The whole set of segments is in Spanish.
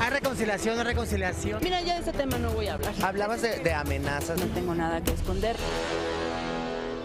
¿Hay reconciliación o reconciliación? Mira, ya de ese tema no voy a hablar. Hablabas de, de amenazas. No tengo nada que esconder.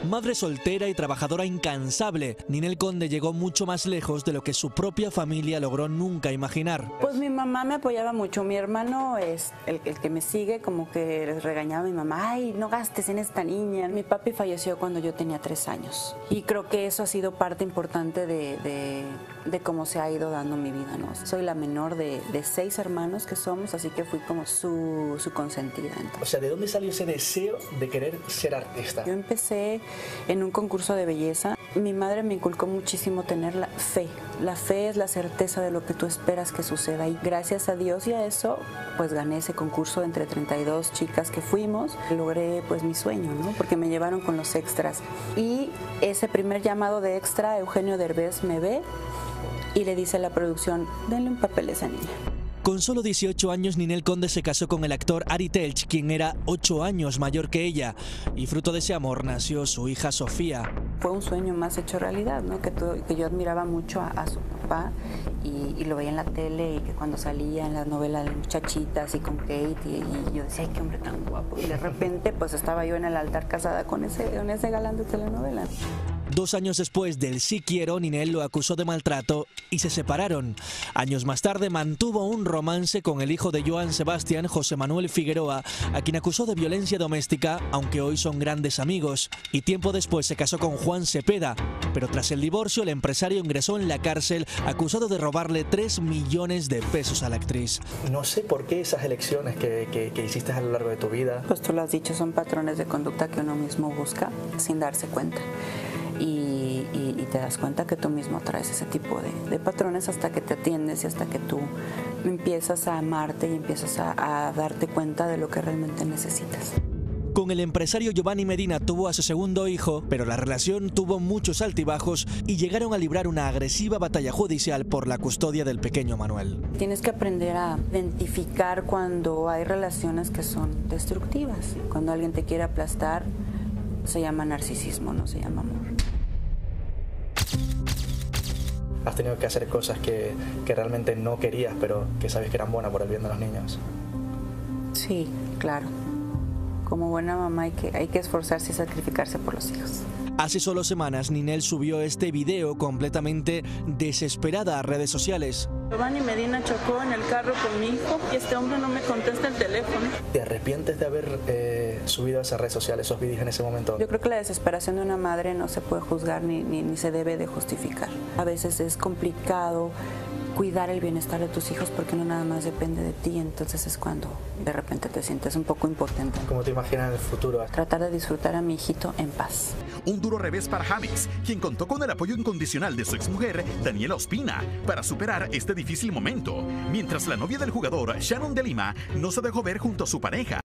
Madre soltera y trabajadora incansable, Ninel Conde llegó mucho más lejos de lo que su propia familia logró nunca imaginar. Pues mi mamá me apoyaba mucho. Mi hermano es el, el que me sigue, como que les regañaba a mi mamá, ay, no gastes en esta niña. Mi papi falleció cuando yo tenía tres años. Y creo que eso ha sido parte importante de, de- de cómo se ha ido dando mi vida. ¿no? Soy la menor de, de seis hermanos que somos, así que fui como su, su consentida. entonces. O sea, ¿de dónde salió ese deseo de querer ser artista? Yo empecé en un concurso de belleza. Mi madre me inculcó muchísimo tener la fe. La fe es la certeza de lo que tú esperas que suceda. Y gracias a Dios y a eso, pues gané ese concurso entre 32 chicas que fuimos. Logré pues mi sueño, ¿no? Porque me llevaron con los extras. Y ese primer llamado de extra, Eugenio Derbez me ve y le dice a la producción, denle un papel a esa niña. Con solo 18 años, Ninel Conde se casó con el actor Ari Telch, quien era 8 años mayor que ella, y fruto de ese amor nació su hija Sofía. fue un sueño más hecho realidad, ¿no? Que, que yo admiraba mucho a, su papá y, lo veía en la tele y que cuando salía en la novela de Muchachitas y con Kate y, y yo decía, ay, qué hombre tan guapo. Y de repente pues estaba yo en el altar casada con ese, con ese galán de telenovela. Dos años después del sí quiero, Ninel lo acusó de maltrato y se separaron. Años más tarde mantuvo un romance con el hijo de Joan Sebastián, José Manuel Figueroa, a quien acusó de violencia doméstica, aunque hoy son grandes amigos. Y tiempo después se casó con Juan Cepeda, pero tras el divorcio el empresario ingresó en la cárcel acusado de robarle 3 millones de pesos a la actriz. No sé por qué esas elecciones que, que- que hiciste a lo largo de tu vida. Pues tú lo has dicho, son patrones de conducta que uno mismo busca sin darse cuenta. Y, y- y te das cuenta que tú mismo traes ese tipo de, de patrones hasta que te atiendes y hasta que tú empiezas a amarte y empiezas a- a darte cuenta de lo que realmente necesitas. Con el empresario Giovanni Medina tuvo a su segundo hijo, pero la relación tuvo muchos altibajos y llegaron a librar una agresiva batalla judicial por la custodia del pequeño Manuel. Tienes que aprender a identificar cuando hay relaciones que son destructivas. Cuando alguien te quiere aplastar, se llama narcisismo, no se llama amor. Has tenido que hacer cosas que, que realmente no querías, pero que sabes que eran buenas por el bien de los niños. Sí, claro. Como buena mamá hay que, hay que esforzarse y sacrificarse por los hijos. Hace solo semanas Ninel subió este video completamente desesperada a redes sociales. Giovanni Medina chocó en el carro con mi hijo y este hombre no me contesta el teléfono. ¿Te arrepientes de haber eh, subido a esas redes sociales, esos vídeos en ese momento? Yo creo que la desesperación de una madre no se puede juzgar ni, ni, ni se debe de justificar. A veces es complicado cuidar el bienestar de tus hijos porque no nada más depende de ti, entonces es cuando de repente te sientes un poco impotente. ¿Cómo te imaginas en el futuro? Tratar de disfrutar a mi hijito en paz. Un duro revés para James, quien contó con el apoyo incondicional de su exmujer, Daniela Ospina, para superar este difícil momento, mientras la novia del jugador, Shannon de Lima, no se dejó ver junto a su pareja.